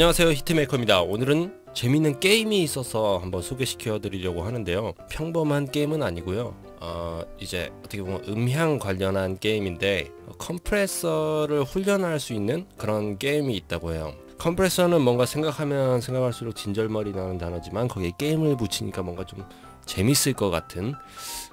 안녕하세요 히트메이커입니다. 오늘은 재밌는 게임이 있어서 한번 소개시켜 드리려고 하는데요. 평범한 게임은 아니고요. 어, 이제 어떻게 보면 음향 관련한 게임인데 컴프레서를 훈련할 수 있는 그런 게임이 있다고 해요. 컴프레서는 뭔가 생각하면 생각할수록 진절머리 나는 단어지만 거기에 게임을 붙이니까 뭔가 좀 재밌을 것 같은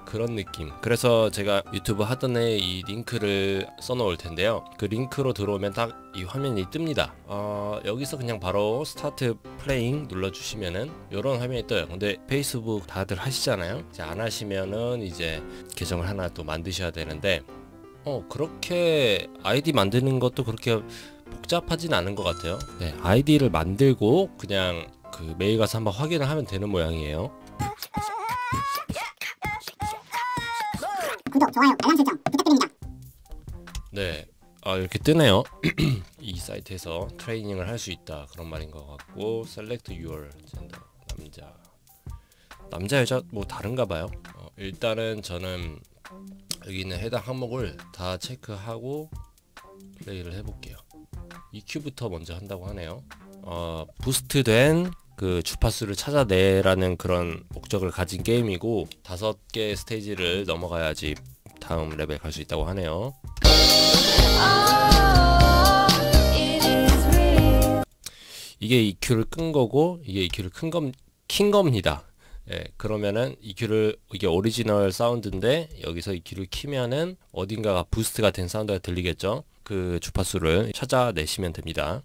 그런 느낌. 그래서 제가 유튜브 하단에 이 링크를 써놓을 텐데요. 그 링크로 들어오면 딱 이 화면이 뜹니다. 어, 여기서 그냥 바로 start playing 눌러주시면은 이런 화면이 떠요. 근데 페이스북 다들 하시잖아요. 이제 안 하시면은 이제 계정을 하나 또 만드셔야 되는데 어 그렇게 아이디 만드는 것도 그렇게 복잡하진 않은 것 같아요. 네, 아이디를 만들고 그냥 그 메일 가서 한번 확인을 하면 되는 모양이에요 구독, 좋아요, 알람 설정 부탁드립니다. 네, 아 이렇게 뜨네요. 이 사이트에서 트레이닝을 할 수 있다 그런 말인 것 같고 select your gender 남자 남자 여자 뭐 다른가 봐요. 어, 일단은 저는 여기 있는 해당 항목을 다 체크하고 플레이를 해볼게요. EQ부터 먼저 한다고 하네요. 어, 부스트된 그 주파수를 찾아내라는 그런 목적을 가진 게임이고 다섯 개 스테이지를 넘어가야지 다음 레벨 갈 수 있다고 하네요. 이게 EQ를 끈 거고 이게 EQ를 큰 거, 킨 겁니다. 예, 그러면은 EQ를 이게 오리지널 사운드인데 여기서 EQ를 키면은 어딘가가 boost가 된 사운드가 들리겠죠. 그 주파수를 찾아내시면 됩니다.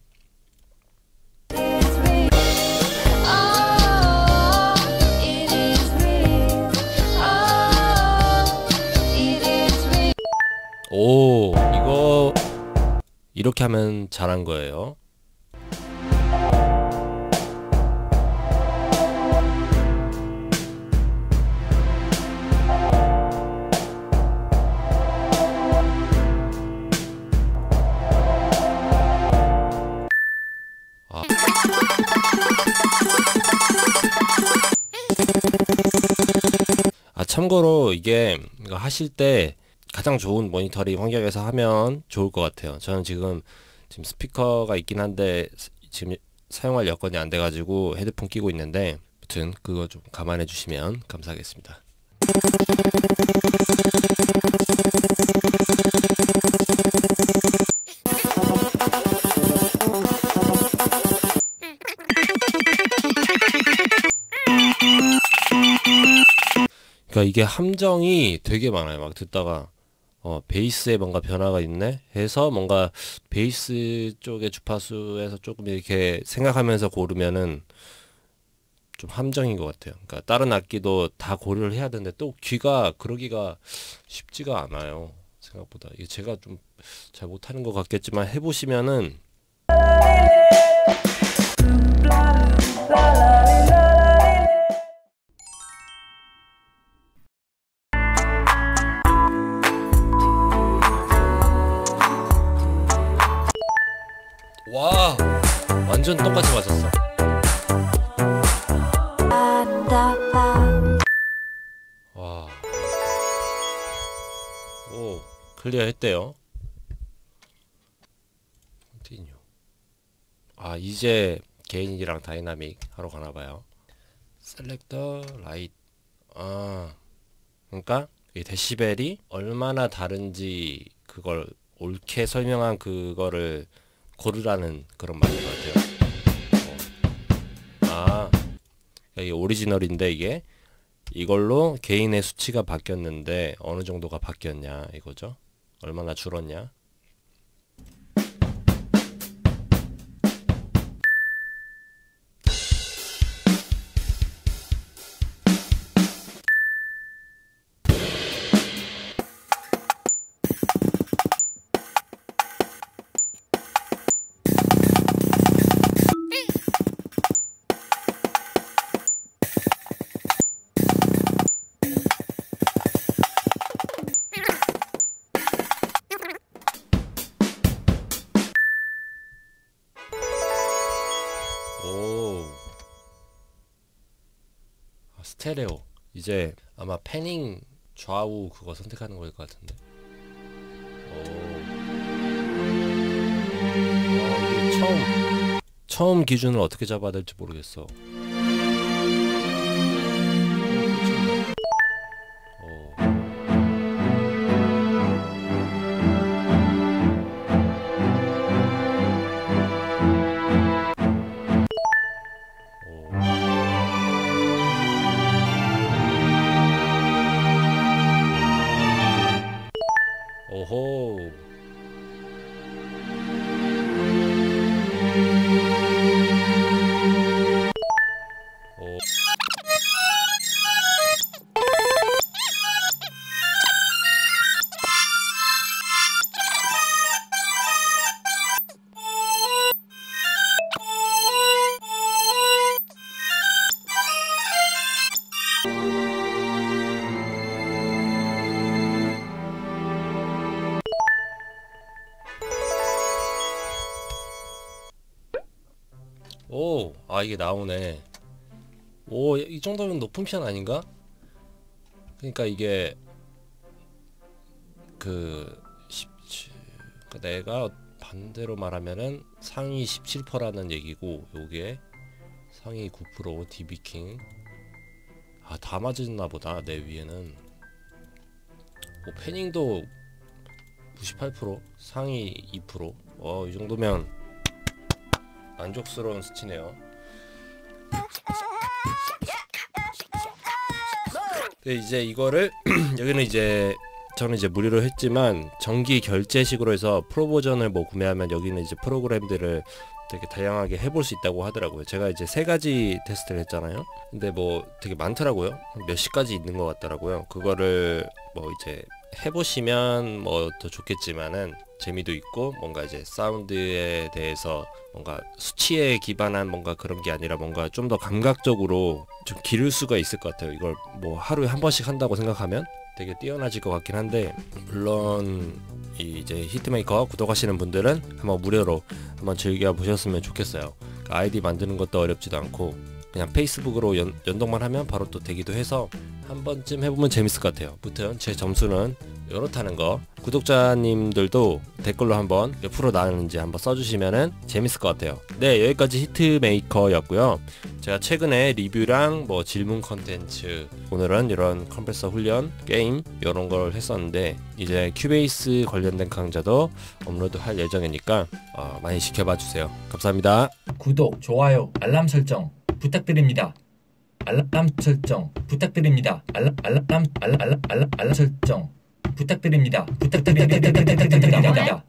오, 이거 이렇게 하면 잘한 거예요. 아. 아, 참고로 이게 하실 때 가장 좋은 모니터링 환경에서 하면 좋을 것 같아요. 저는 지금 지금 스피커가 있긴 한데 지금 사용할 여건이 안 돼가지고 헤드폰 끼고 있는데 아무튼 그거 좀 감안해 주시면 감사하겠습니다. 그러니까 이게 함정이 되게 많아요. 막 듣다가 어, 베이스에 뭔가 변화가 있네 해서 뭔가 베이스 쪽의 주파수에서 조금 이렇게 생각하면서 고르면은 좀 함정인 것 같아요. 그러니까 다른 악기도 다 고려를 해야 되는데 또 귀가 그러기가 쉽지가 않아요. 생각보다 이게 제가 좀 잘 못하는 것 같겠지만 해보시면은 완전 똑같이 맞았어. 와. 오, clear 했대요. continue. 아, 이제 gain이랑 dynamic 하러 가나 봐요. select the right. 아. 그러니까 이 데시벨이 얼마나 다른지 그걸 옳게 설명한 그거를 고르라는 그런 말인 것 같아요. 이게 오리지널인데 이게 이걸로 개인의 수치가 바뀌었는데 어느 정도가 바뀌었냐 이거죠. 얼마나 줄었냐. 스테레오. 이제 아마 패닝 좌우 그거 선택하는 거일 것 같은데. 오. 어, 이게 처음 처음 기준을 어떻게 잡아야 될지 모르겠어. 어. 오, 아 이게 나오네. 오, 이 정도면 높은 편 아닌가? 그러니까 이게 그 17, 그러니까 내가 반대로 말하면은 상위 17%라는 얘기고 요게 상위 9% 디비킹 아 다 맞았나 보다 내 위에는 뭐 패닝도 98% 상위 2%어이 정도면 만족스러운 수치네요. 네, 이제 이거를 여기는 이제 저는 이제 무료로 했지만 정기 결제식으로 해서 프로 버전을 뭐 구매하면 여기는 이제 프로그램들을 되게 다양하게 해볼 수 있다고 하더라고요. 제가 이제 세 가지 테스트를 했잖아요. 근데 뭐 되게 많더라고요. 몇십 가지 있는 것 같더라고요. 그거를 뭐 이제 해보시면 뭐 더 좋겠지만은 재미도 있고 뭔가 이제 사운드에 대해서 뭔가 수치에 기반한 뭔가 그런 게 아니라 뭔가 좀 더 감각적으로 좀 기를 수가 있을 것 같아요. 이걸 뭐 하루에 한 번씩 한다고 생각하면 되게 뛰어나질 것 같긴 한데 물론 이 이제 히트메이커 구독하시는 분들은 한번 무료로 한번 즐겨 보셨으면 좋겠어요. 그러니까 아이디 만드는 것도 어렵지도 않고 그냥 페이스북으로 연, 연동만 하면 바로 또 되기도 해서 한 번쯤 해보면 재밌을 것 같아요. 무튼 제 점수는 이렇다는 거 구독자님들도 댓글로 한번 몇 프로 나왔는지 한번 써주시면은 재밌을 것 같아요. 네 여기까지 히트메이커였고요. 제가 최근에 리뷰랑 뭐 질문 컨텐츠 오늘은 이런 컴프레서 훈련 게임 이런 걸 했었는데 이제 Cubase 관련된 강좌도 업로드 할 예정이니까 어, 많이 지켜봐 주세요. 감사합니다. 구독, 좋아요, 알람 설정 부탁드립니다. 알람 설정 부탁드립니다. 알람 알람 알람 알람 알람 설정 부탁드립니다. 부탁드립니다.